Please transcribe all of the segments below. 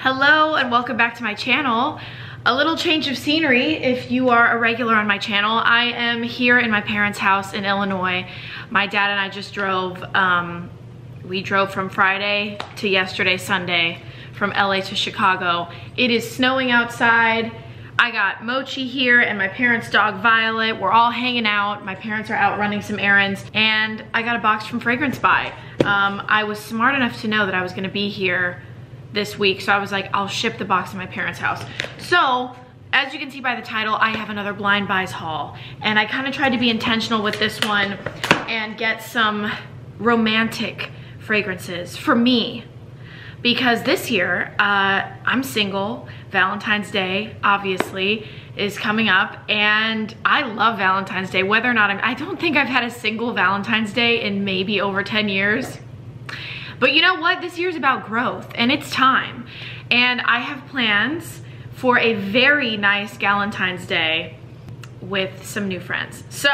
Hello and welcome back to my channel. A little change of scenery if you are a regular on my channel. I am here in my parents' house in Illinois. My dad and I just drove, um, we drove from Friday to yesterday, Sunday, from LA to Chicago. It is snowing outside. I got Mochi here and my parents' dog Violet. We're all hanging out. My parents are out running some errands and I got a box from Fragrance Buy. Um, I was smart enough to know that I was gonna be here this week. So I was like, I'll ship the box to my parents' house. So as you can see by the title, I have another blind buys haul. And I kind of tried to be intentional with this one and get some romantic fragrances for me. Because this year, uh, I'm single, Valentine's Day, obviously, is coming up, and I love Valentine's Day, whether or not I'm, I don't think I've had a single Valentine's Day in maybe over 10 years. But you know what? This year's about growth and it's time. And I have plans for a very nice Galentine's Day with some new friends. So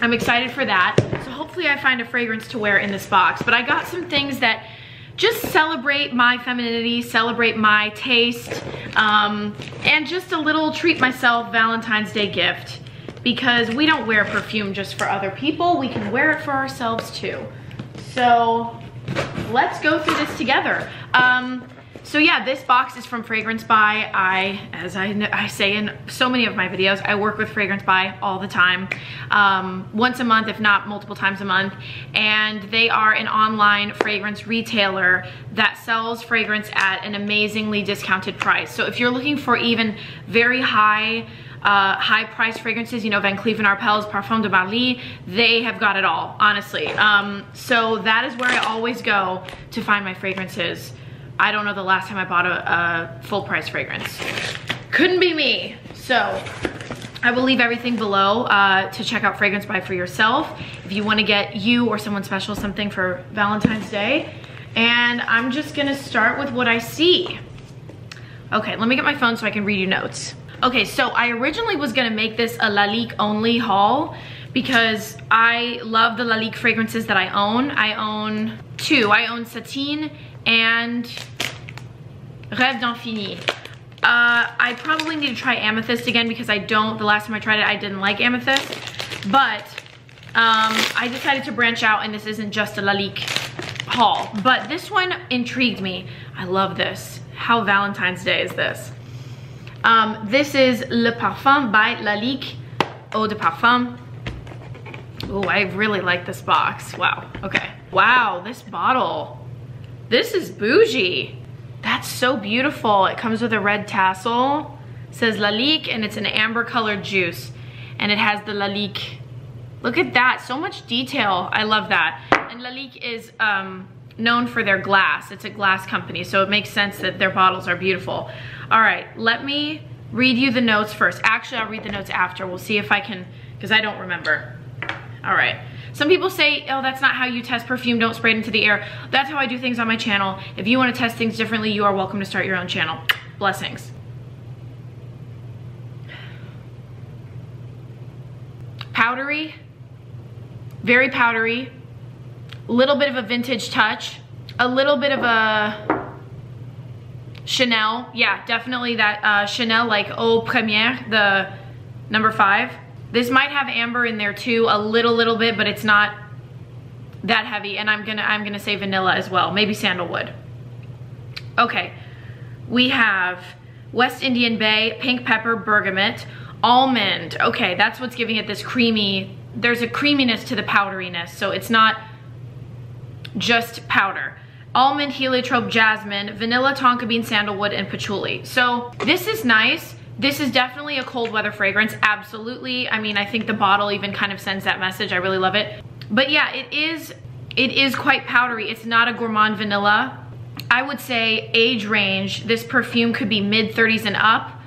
I'm excited for that. So hopefully I find a fragrance to wear in this box. But I got some things that just celebrate my femininity, celebrate my taste, um, and just a little treat myself Valentine's Day gift because we don't wear perfume just for other people. We can wear it for ourselves too. So let's go through this together. Um, so yeah, this box is from Fragrance Buy. I, as I, I say in so many of my videos, I work with Fragrance Buy all the time. Um, once a month, if not multiple times a month. And they are an online fragrance retailer that sells fragrance at an amazingly discounted price. So if you're looking for even very high uh, high price fragrances, you know, Van Cleef & Arpels, Parfums de Marly, they have got it all, honestly. Um, so that is where I always go to find my fragrances. I don't know the last time I bought a, a full price fragrance. Couldn't be me. So I will leave everything below uh, to check out Fragrance Buy for yourself if you wanna get you or someone special something for Valentine's Day. And I'm just gonna start with what I see. Okay, let me get my phone so I can read you notes. Okay, so I originally was gonna make this a Lalique only haul because I love the Lalique fragrances that I own. I own two. I own Satine and Rêve d'Infini. Uh, I probably need to try Amethyst again because I don't, the last time I tried it, I didn't like Amethyst. But um, I decided to branch out and this isn't just a Lalique haul. But this one intrigued me. I love this. How Valentine's Day is this? Um, this is Le Parfum by Lalique Eau de Parfum. Oh, I really like this box. Wow, okay. Wow, this bottle. This is bougie. That's so beautiful. It comes with a red tassel. It says Lalique and it's an amber colored juice. And it has the Lalique. Look at that, so much detail. I love that. And Lalique is um, known for their glass. It's a glass company, so it makes sense that their bottles are beautiful. All right, let me read you the notes first. Actually, I'll read the notes after. We'll see if I can, because I don't remember. All right. Some people say, oh, that's not how you test perfume. Don't spray it into the air. That's how I do things on my channel. If you want to test things differently, you are welcome to start your own channel. Blessings. Powdery, very powdery, little bit of a vintage touch, a little bit of a Chanel, yeah, definitely that uh, Chanel like Eau Première, the number five. This might have amber in there too, a little, little bit, but it's not that heavy. And I'm gonna, I'm gonna say vanilla as well, maybe sandalwood. Okay, we have West Indian Bay, pink pepper, bergamot, almond. Okay, that's what's giving it this creamy, there's a creaminess to the powderiness, so it's not just powder almond, heliotrope, jasmine, vanilla, tonka bean, sandalwood, and patchouli. So this is nice. This is definitely a cold weather fragrance, absolutely. I mean, I think the bottle even kind of sends that message. I really love it. But yeah, it is, it is quite powdery. It's not a gourmand vanilla. I would say age range, this perfume could be mid 30s and up.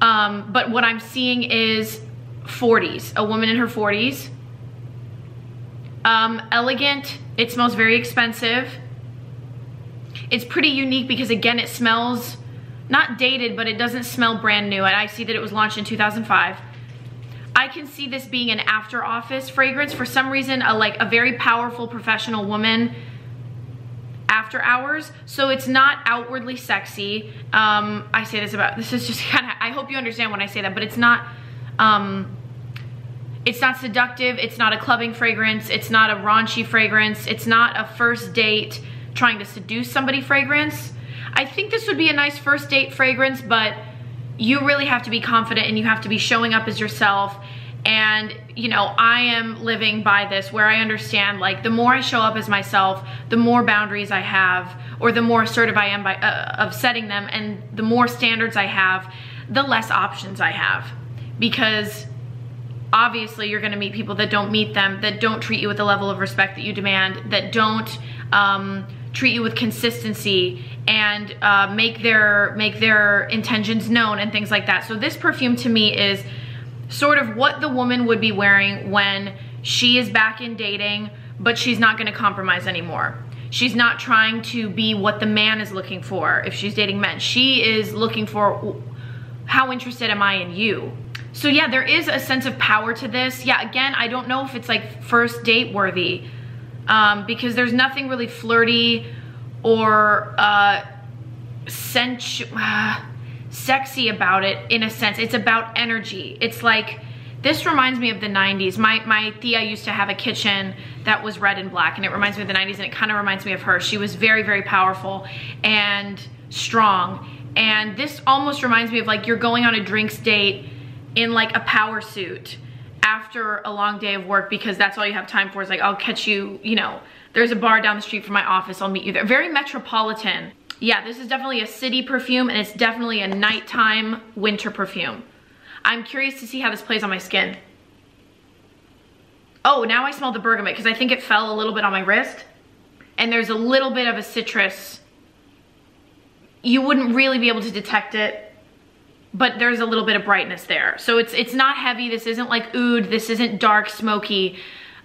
Um, but what I'm seeing is 40s, a woman in her 40s. Um, elegant, it smells very expensive. It's pretty unique because again, it smells not dated, but it doesn't smell brand new. And I see that it was launched in 2005. I can see this being an after office fragrance. For some reason, a like a very powerful professional woman after hours. So it's not outwardly sexy. Um, I say this about, this is just kind of, I hope you understand when I say that, but it's not, um, it's not seductive. It's not a clubbing fragrance. It's not a raunchy fragrance. It's not a first date trying to seduce somebody fragrance. I think this would be a nice first date fragrance, but you really have to be confident and you have to be showing up as yourself. And you know i am living by this where i understand like the more i show up as myself the more boundaries i have or the more assertive i am by uh, of setting them and the more standards i have the less options i have. Because obviously you're going to meet people that don't meet them that don't treat you with the level of respect that you demand that don't um, treat you with consistency and uh, make their make their intentions known and things like that so this perfume to me is sort of what the woman would be wearing when she is back in dating, but she's not gonna compromise anymore. She's not trying to be what the man is looking for if she's dating men. She is looking for how interested am I in you? So yeah, there is a sense of power to this. Yeah, again, I don't know if it's like first date worthy um, because there's nothing really flirty or uh, sensual. Uh, sexy about it in a sense. It's about energy. It's like, this reminds me of the 90s. My, my Thea used to have a kitchen that was red and black and it reminds me of the 90s and it kind of reminds me of her. She was very, very powerful and strong. And this almost reminds me of like you're going on a drinks date in like a power suit after a long day of work because that's all you have time for is like, I'll catch you, you know, there's a bar down the street from my office, I'll meet you there. Very metropolitan yeah, this is definitely a city perfume and it's definitely a nighttime winter perfume. I'm curious to see how this plays on my skin. Oh, now I smell the bergamot because I think it fell a little bit on my wrist. And there's a little bit of a citrus. You wouldn't really be able to detect it, but there's a little bit of brightness there. So it's it's not heavy. This isn't like oud. This isn't dark, smoky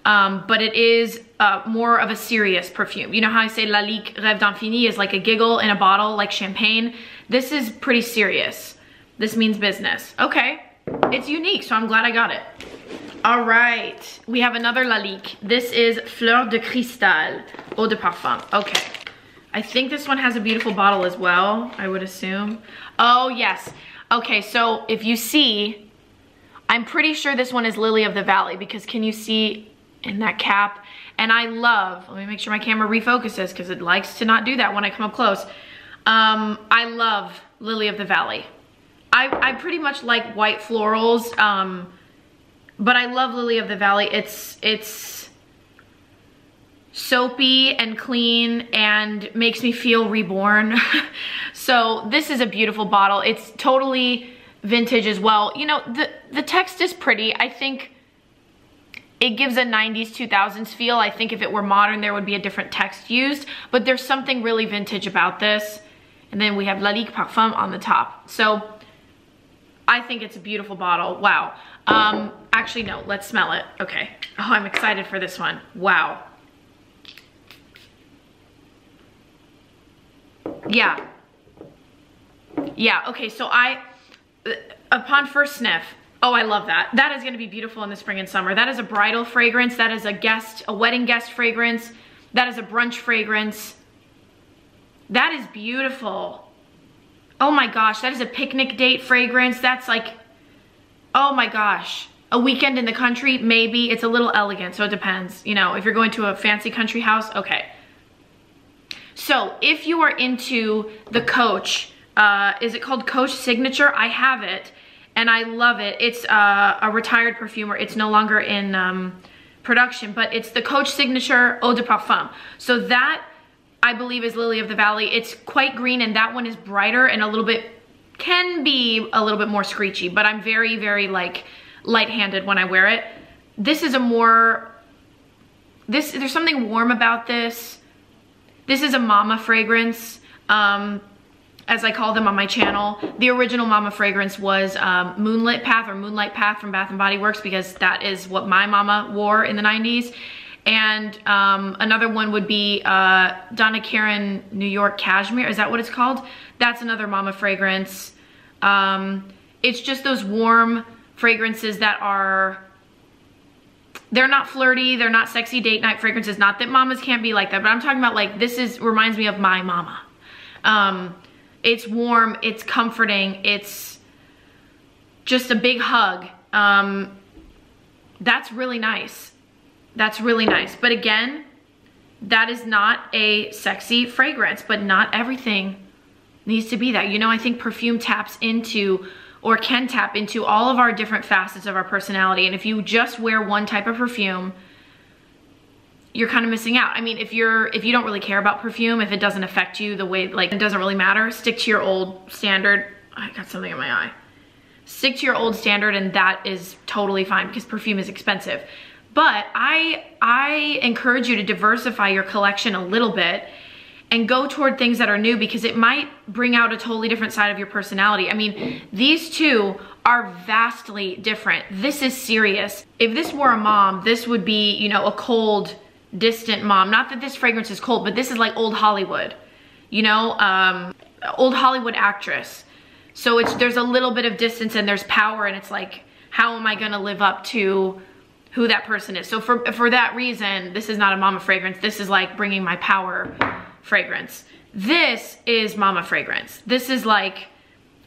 um, but it is uh, more of a serious perfume. You know how I say Lalique Rêve d'Infini is like a giggle in a bottle, like champagne? This is pretty serious. This means business. Okay, it's unique, so I'm glad I got it. All right, we have another Lalique. This is Fleur de Cristal Eau de Parfum. Okay, I think this one has a beautiful bottle as well, I would assume. Oh, yes. Okay, so if you see, I'm pretty sure this one is Lily of the Valley because can you see in that cap. And I love, let me make sure my camera refocuses because it likes to not do that when I come up close. Um, I love Lily of the Valley. I, I pretty much like white florals, um, but I love Lily of the Valley. It's, it's soapy and clean and makes me feel reborn. so this is a beautiful bottle. It's totally vintage as well. You know, the, the text is pretty. I think it gives a 90s, 2000s feel. I think if it were modern, there would be a different text used, but there's something really vintage about this. And then we have Lalique Parfum on the top. So I think it's a beautiful bottle. Wow. Um, actually, no, let's smell it. Okay. Oh, I'm excited for this one. Wow. Yeah. Yeah, okay, so I, uh, upon first sniff, Oh, I love that. That is gonna be beautiful in the spring and summer. That is a bridal fragrance. That is a guest, a wedding guest fragrance. That is a brunch fragrance. That is beautiful. Oh my gosh, that is a picnic date fragrance. That's like, oh my gosh. A weekend in the country, maybe. It's a little elegant, so it depends. You know, if you're going to a fancy country house, okay. So if you are into the Coach, uh, is it called Coach Signature? I have it and I love it. It's uh, a retired perfumer. It's no longer in um, production, but it's the Coach Signature Eau de Parfum. So that, I believe, is Lily of the Valley. It's quite green, and that one is brighter and a little bit, can be a little bit more screechy, but I'm very, very, like, light-handed when I wear it. This is a more, this, there's something warm about this. This is a mama fragrance. Um, as I call them on my channel. The original Mama fragrance was um, Moonlit Path or Moonlight Path from Bath & Body Works because that is what my mama wore in the 90s. And um, another one would be uh, Donna Karan New York Cashmere. Is that what it's called? That's another Mama fragrance. Um, it's just those warm fragrances that are they're not flirty, they're not sexy date night fragrances. Not that mamas can't be like that, but I'm talking about like, this is, reminds me of my mama. Um, it's warm, it's comforting, it's just a big hug. Um, that's really nice. That's really nice. But again, that is not a sexy fragrance, but not everything needs to be that. You know, I think perfume taps into or can tap into all of our different facets of our personality. And if you just wear one type of perfume, you're kind of missing out. I mean, if you're if you don't really care about perfume, if it doesn't affect you the way like it doesn't really matter, stick to your old standard. I got something in my eye. Stick to your old standard and that is totally fine because perfume is expensive. But I I encourage you to diversify your collection a little bit and go toward things that are new because it might bring out a totally different side of your personality. I mean, these two are vastly different. This is serious. If this were a mom, this would be, you know, a cold, distant mom. Not that this fragrance is cold, but this is like old Hollywood, you know, um, old Hollywood actress. So it's there's a little bit of distance and there's power and it's like, how am I gonna live up to who that person is? So for, for that reason, this is not a mama fragrance. This is like bringing my power fragrance. This is mama fragrance. This is like,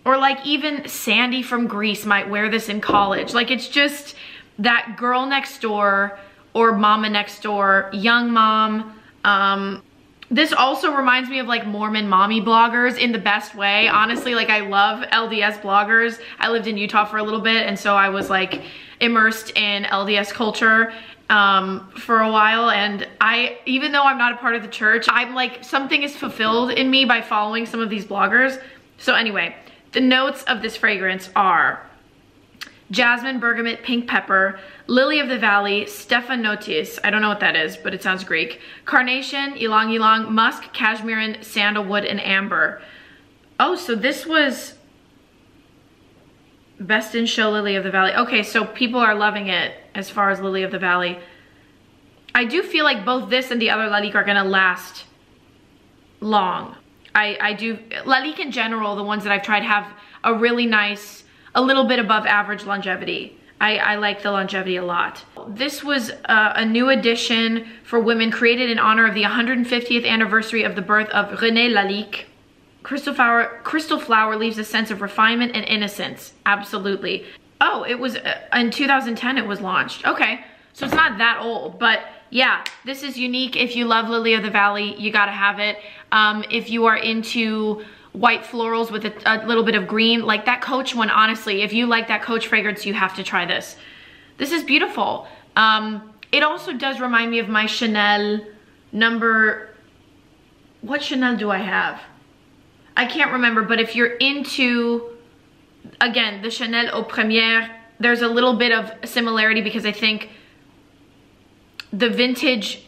or like even Sandy from Grease might wear this in college. Like it's just that girl next door or mama next door, young mom. Um, this also reminds me of like Mormon mommy bloggers in the best way. Honestly, like I love LDS bloggers. I lived in Utah for a little bit and so I was like immersed in LDS culture um, for a while and I, even though I'm not a part of the church, I'm like, something is fulfilled in me by following some of these bloggers. So anyway, the notes of this fragrance are jasmine, bergamot, pink pepper, lily of the valley, stephanotis, I don't know what that is, but it sounds Greek, carnation, ylang ylang, musk, cashmere, sandalwood, and amber. Oh, so this was Best in Show Lily of the Valley. Okay, so people are loving it as far as Lily of the Valley. I do feel like both this and the other Lalique are gonna last long. I, I do, Lalique in general, the ones that I've tried have a really nice, a little bit above average longevity. I, I like the longevity a lot. This was uh, a new edition for women created in honor of the 150th anniversary of the birth of René Lalique. Crystal flower, crystal flower leaves a sense of refinement and innocence. Absolutely. Oh, it was uh, in 2010 it was launched. Okay, so it's not that old, but yeah, this is unique. If you love Lily of the Valley, you gotta have it. Um, if you are into white florals with a, a, little bit of green, like that Coach one, honestly, if you like that Coach fragrance, you have to try this. This is beautiful. Um, it also does remind me of my Chanel number, what Chanel do I have? I can't remember, but if you're into, again, the Chanel Eau Première, there's a little bit of similarity because I think the vintage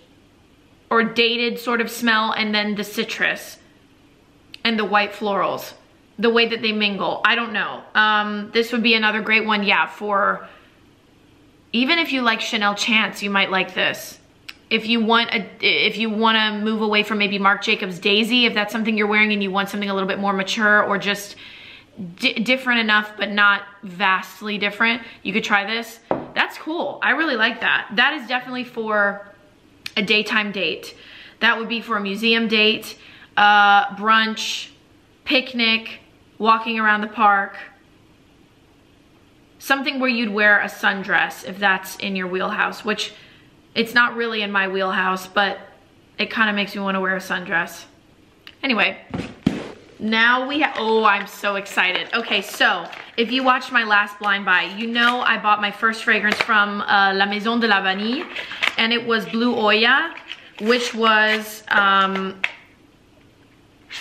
or dated sort of smell and then the citrus and the white florals, the way that they mingle. I don't know. Um, this would be another great one, yeah, for even if you like Chanel Chance, you might like this if you want a, if you want to move away from maybe Marc Jacobs Daisy, if that's something you're wearing and you want something a little bit more mature or just different enough but not vastly different, you could try this. That's cool. I really like that. That is definitely for a daytime date. That would be for a museum date, uh, brunch, picnic, walking around the park. Something where you'd wear a sundress if that's in your wheelhouse, which it's not really in my wheelhouse, but it kind of makes me want to wear a sundress. Anyway, now we have, oh, I'm so excited. Okay, so if you watched my last blind buy, you know I bought my first fragrance from uh, La Maison de la Vanille, and it was Blue Oya, which was um,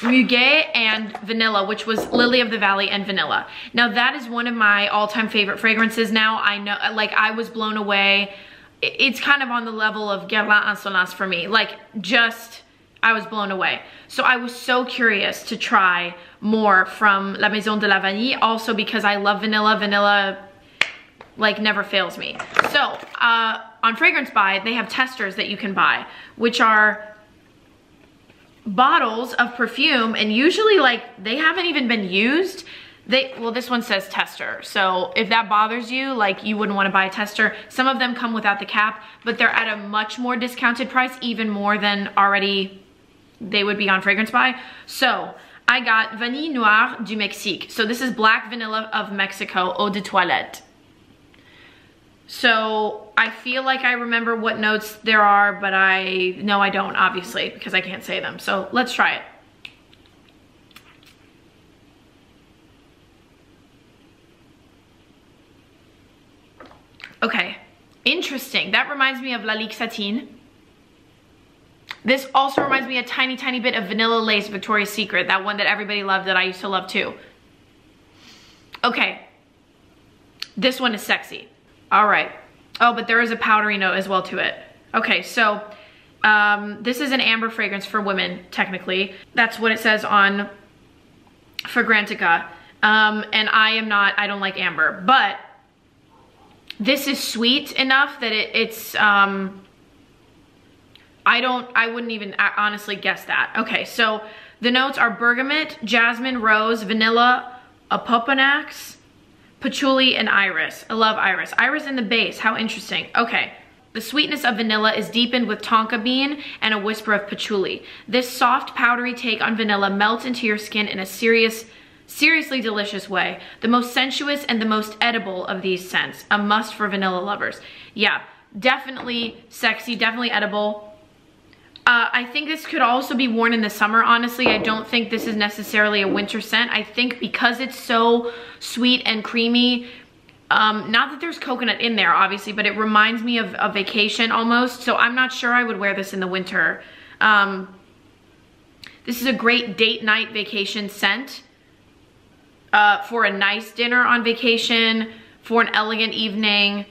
Muguet and Vanilla, which was Lily of the Valley and Vanilla. Now that is one of my all-time favorite fragrances now. I know, like I was blown away it's kind of on the level of Guerlain Insolence for me. Like just, I was blown away. So I was so curious to try more from La Maison de la Vanille. Also because I love vanilla. Vanilla like never fails me. So uh, on Fragrance Buy, they have testers that you can buy, which are bottles of perfume and usually like they haven't even been used They, well, this one says tester. So if that bothers you, like you wouldn't want to buy a tester. Some of them come without the cap, but they're at a much more discounted price, even more than already they would be on Fragrance Buy. So I got Vanille Noire du Mexique. So this is black vanilla of Mexico, eau de toilette. So I feel like I remember what notes there are, but I, no I don't obviously because I can't say them. So let's try it. Okay, interesting. That reminds me of Lalique Satine. This also reminds me a tiny, tiny bit of Vanilla Lace Victoria's Secret, that one that everybody loved that I used to love too. Okay, this one is sexy. All right. Oh, but there is a powdery note as well to it. Okay, so um, this is an amber fragrance for women, technically. That's what it says on Fragrantica. Um, and I am not, I don't like amber, but this is sweet enough that it, it's, um, I don't, I wouldn't even honestly guess that. Okay, so the notes are bergamot, jasmine, rose, vanilla, opoponax, patchouli, and iris. I love iris. Iris in the base, how interesting. Okay. The sweetness of vanilla is deepened with tonka bean and a whisper of patchouli. This soft, powdery take on vanilla melts into your skin in a serious seriously delicious way. The most sensuous and the most edible of these scents. A must for vanilla lovers. Yeah, definitely sexy, definitely edible. Uh, I think this could also be worn in the summer, honestly. I don't think this is necessarily a winter scent. I think because it's so sweet and creamy, um, not that there's coconut in there, obviously, but it reminds me of a vacation almost. So I'm not sure I would wear this in the winter. Um, this is a great date night vacation scent uh, for a nice dinner on vacation, for an elegant evening.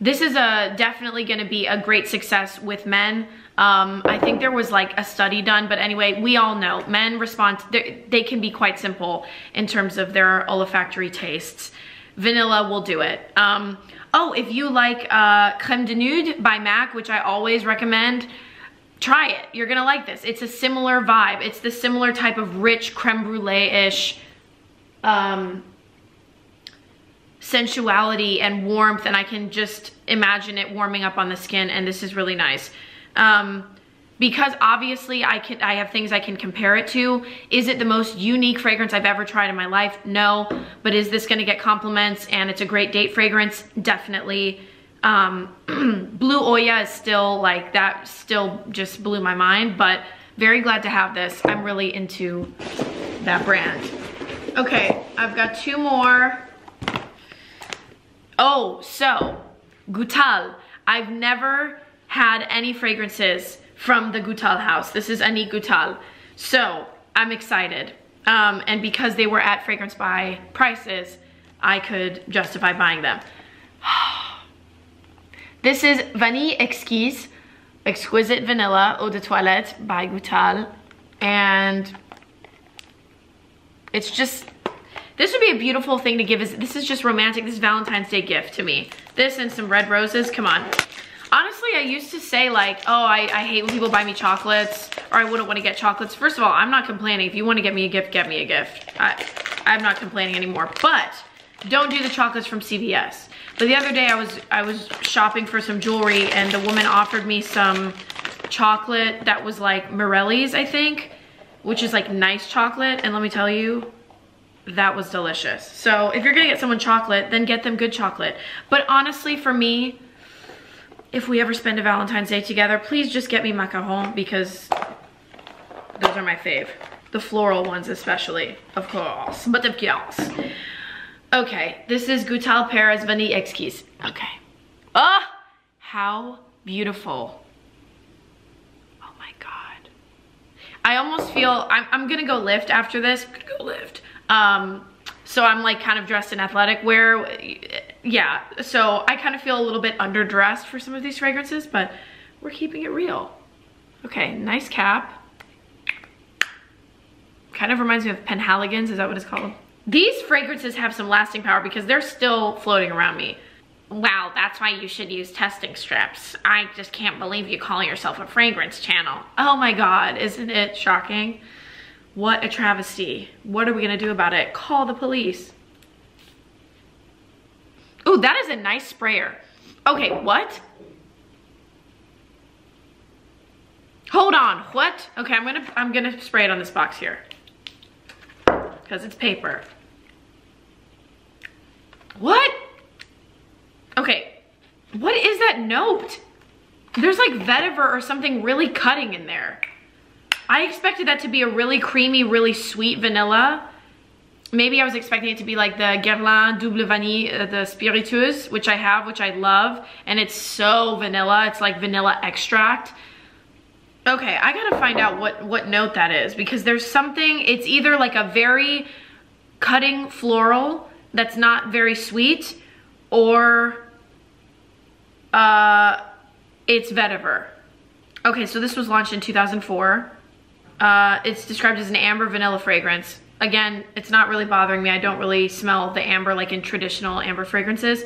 This is a definitely gonna be a great success with men. Um, I think there was like a study done, but anyway, we all know men respond, they can be quite simple in terms of their olfactory tastes. Vanilla will do it. Um, oh, if you like uh, Creme de Nude by MAC, which I always recommend, try it. You're gonna like this. It's a similar vibe. It's the similar type of rich creme brulee-ish um, sensuality and warmth and I can just imagine it warming up on the skin and this is really nice. Um, because obviously I can I have things I can compare it to. Is it the most unique fragrance I've ever tried in my life? No, but is this gonna get compliments and it's a great date fragrance? Definitely. Um, Blue Oya is still like, that still just blew my mind, but very glad to have this. I'm really into that brand. Okay, I've got two more. Oh, so Goutal. I've never had any fragrances from the Goutal house. This is Annick Goutal. So I'm excited. Um, and because they were at Fragrance Buy prices, I could justify buying them. this is Vanille Exquise, Exquisite Vanilla Eau de Toilette by Goutal. And it's just, this would be a beautiful thing to give. This is just romantic. This is Valentine's Day gift to me. This and some red roses, come on. Honestly, I used to say like, oh, I, I hate when people buy me chocolates or I wouldn't want to get chocolates. First of all, I'm not complaining. If you want to get me a gift, get me a gift. I, I'm not complaining anymore, but don't do the chocolates from CVS. But the other day I was, I was shopping for some jewelry and the woman offered me some chocolate that was like Morelli's, I think which is like nice chocolate. And let me tell you, that was delicious. So if you're gonna get someone chocolate, then get them good chocolate. But honestly, for me, if we ever spend a Valentine's Day together, please just get me macaron because those are my fave. The floral ones especially, of course, but of course. Okay, this is Goutal Paris Vanille Exquise. Okay. Oh, how beautiful. Oh my God. I almost feel, I'm, I'm gonna go lift after this. I'm gonna go lift. Um, so I'm like kind of dressed in athletic wear. Yeah, so I kind of feel a little bit underdressed for some of these fragrances, but we're keeping it real. Okay, nice cap. Kind of reminds me of Penhaligon's, is that what it's called? These fragrances have some lasting power because they're still floating around me. Wow, that's why you should use testing strips. I just can't believe you call yourself a fragrance channel. Oh my God, isn't it shocking? What a travesty. What are we gonna do about it? Call the police. Oh, that is a nice sprayer. Okay, what? Hold on, what? Okay, I'm gonna I'm gonna spray it on this box here. Because it's paper. What? Okay, what is that note? There's like vetiver or something really cutting in there. I expected that to be a really creamy, really sweet vanilla. Maybe I was expecting it to be like the Guerlain Double Vanille, uh, the Spiritueuse, which I have, which I love. And it's so vanilla, it's like vanilla extract. Okay, I gotta find out what, what note that is because there's something, it's either like a very cutting floral that's not very sweet or uh, it's vetiver. Okay, so this was launched in 2004. Uh, it's described as an amber vanilla fragrance. Again, it's not really bothering me. I don't really smell the amber like in traditional amber fragrances.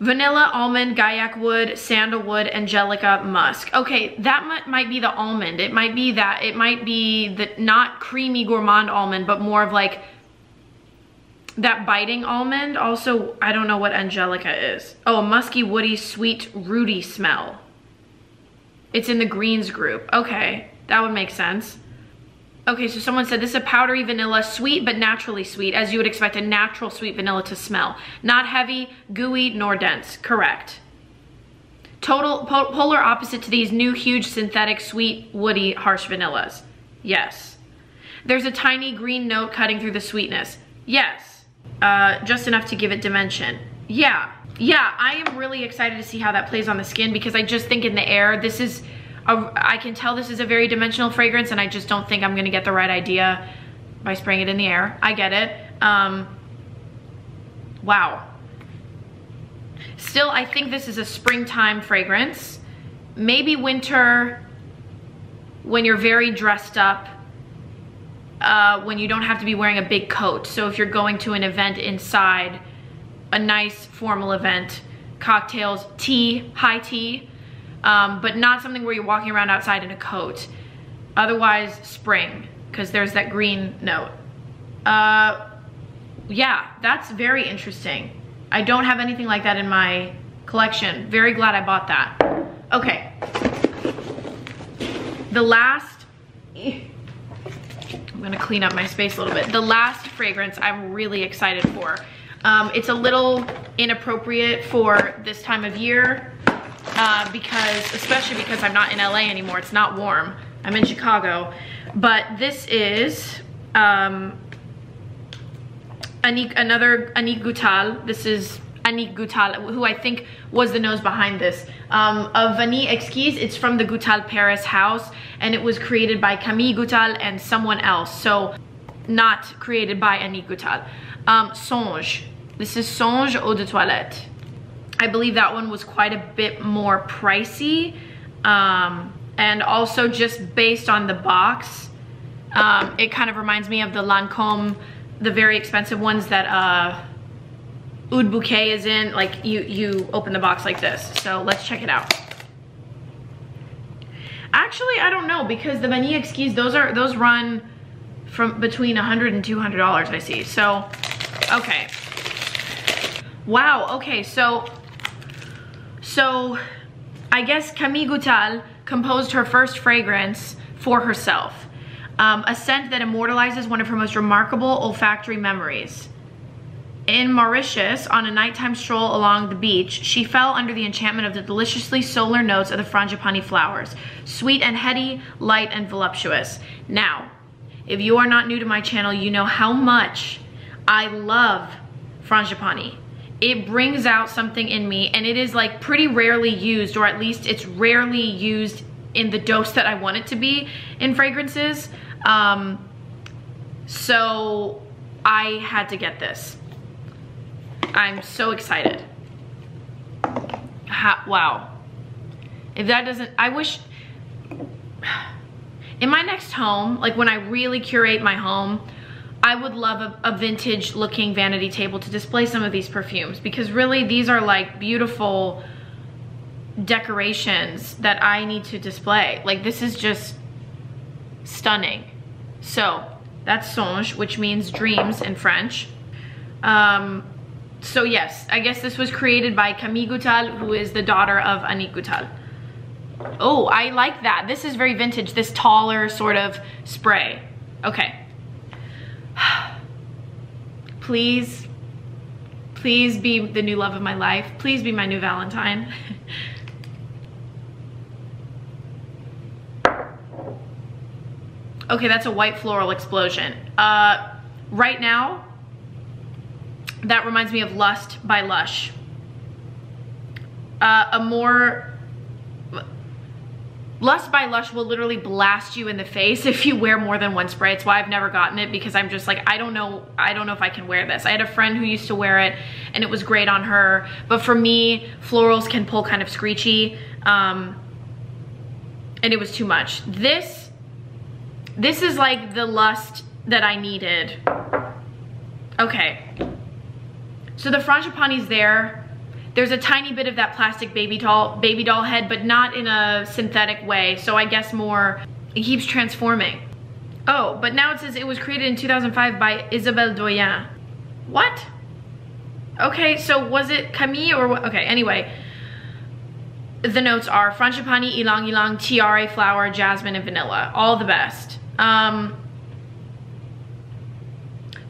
Vanilla, almond, guaiac wood, sandalwood, angelica, musk. Okay, that might be the almond. It might be that. It might be the not creamy gourmand almond, but more of like that biting almond. Also, I don't know what angelica is. Oh, musky, woody, sweet, rooty smell. It's in the greens group. Okay, that would make sense. Okay, so someone said this is a powdery vanilla, sweet but naturally sweet, as you would expect a natural sweet vanilla to smell. Not heavy, gooey, nor dense. Correct. Total po polar opposite to these new huge synthetic sweet, woody, harsh vanillas. Yes. There's a tiny green note cutting through the sweetness. Yes. Uh, just enough to give it dimension. Yeah. Yeah, I am really excited to see how that plays on the skin because I just think in the air, this is a, I can tell this is a very dimensional fragrance and I just don't think I'm gonna get the right idea by spraying it in the air. I get it. Um, wow. Still, I think this is a springtime fragrance. Maybe winter when you're very dressed up, uh, when you don't have to be wearing a big coat. So if you're going to an event inside, a nice formal event, cocktails, tea, high tea, um, but not something where you're walking around outside in a coat. Otherwise, spring, because there's that green note. Uh, yeah, that's very interesting. I don't have anything like that in my collection. Very glad I bought that. Okay. The last, I'm gonna clean up my space a little bit. The last fragrance I'm really excited for. Um, it's a little inappropriate for this time of year uh, because, especially because I'm not in LA anymore, it's not warm. I'm in Chicago. But this is um, Annick, another Annick Goutal. This is Annick Goutal, who I think was the nose behind this. Um, of Vanille Exquise, it's from the Goutal Paris house, and it was created by Camille Goutal and someone else. So not created by Annick Goutal. Um, Songe. This is Songe Eau de Toilette. I believe that one was quite a bit more pricey. Um, and also just based on the box, um, it kind of reminds me of the Lancome, the very expensive ones that uh, Oud Bouquet is in. Like you, you open the box like this. So let's check it out. Actually, I don't know because the Vanille Exquise, those are those run from between $100 and 200 dollars I see. So, okay. Wow, okay, so so I guess Camille Goutal composed her first fragrance for herself. Um, a scent that immortalizes one of her most remarkable olfactory memories. In Mauritius, on a nighttime stroll along the beach, she fell under the enchantment of the deliciously solar notes of the frangipani flowers. Sweet and heady, light and voluptuous. Now, if you are not new to my channel, you know how much I love frangipani it brings out something in me and it is like pretty rarely used or at least it's rarely used in the dose that I want it to be in fragrances. Um, so I had to get this. I'm so excited. Ha wow. If that doesn't, I wish, in my next home, like when I really curate my home, I would love a, a, vintage looking vanity table to display some of these perfumes because really these are like beautiful decorations that I need to display. Like this is just stunning, So that's songe, which means dreams in French. Um, so yes, I guess this was created by Camille Goutal, who is the daughter of Annick Goutal. Oh, I like that. This is very vintage, this taller sort of spray. Okay. Please, please be the new love of my life. Please be my new Valentine. okay, that's a white floral explosion. Uh, right now, that reminds me of Lust by Lush. Uh, a more Lust by Lush will literally blast you in the face if you wear more than one spray. It's why I've never gotten it because I'm just like, I don't know, I don't know if I can wear this. I had a friend who used to wear it and it was great on her. But for me, florals can pull kind of screechy. Um, and it was too much. This, this is like the lust that I needed. Okay. So the frangipani's there. There's a tiny bit of that plastic baby doll, baby doll head, but not in a synthetic way. So I guess more, it keeps transforming. Oh, but now it says it was created in 2005 by Isabelle Doyen. What? Okay, so was it Camille or what? Okay, anyway. The notes are frangipani, ylang ylang, tiare, flower, jasmine, and vanilla. All the best. Um,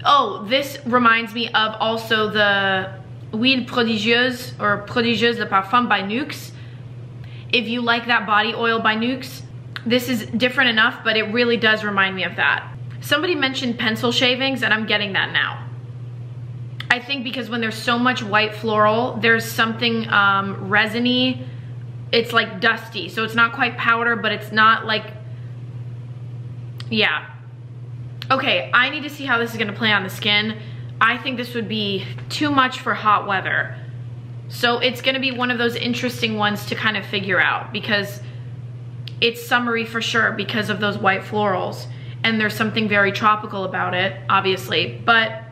oh, this reminds me of also the Huile Prodigieuse or Prodigieuse de Parfum by Nuxe. If you like that body oil by Nuxe, this is different enough, but it really does remind me of that. Somebody mentioned pencil shavings and I'm getting that now. I think because when there's so much white floral, there's something um, resiny. It's like dusty, so it's not quite powder, but it's not like, yeah. Okay, I need to see how this is gonna play on the skin. I think this would be too much for hot weather. So it's gonna be one of those interesting ones to kind of figure out because it's summery for sure because of those white florals. And there's something very tropical about it, obviously. But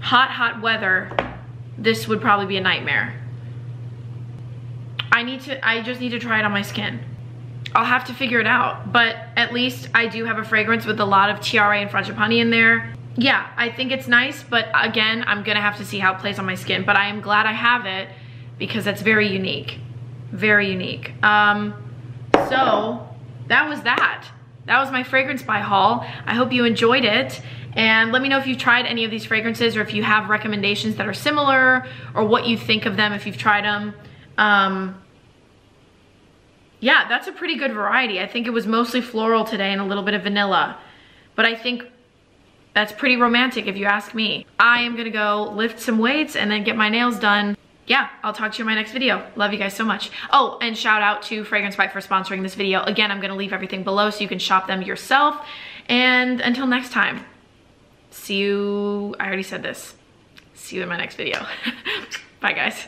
hot, hot weather, this would probably be a nightmare. I need to, I just need to try it on my skin. I'll have to figure it out, but at least I do have a fragrance with a lot of tiare and frangipani in there yeah, I think it's nice, but again, I'm gonna have to see how it plays on my skin, but I am glad I have it because it's very unique, very unique. Um, so that was that. That was my fragrance buy haul. I hope you enjoyed it. And let me know if you've tried any of these fragrances or if you have recommendations that are similar or what you think of them if you've tried them. Um, yeah, that's a pretty good variety. I think it was mostly floral today and a little bit of vanilla. But I think that's pretty romantic if you ask me. I am gonna go lift some weights and then get my nails done. Yeah, I'll talk to you in my next video. Love you guys so much. Oh, and shout out to Fragrance Buy for sponsoring this video. Again, I'm gonna leave everything below so you can shop them yourself. And until next time, see you, I already said this. See you in my next video. Bye guys.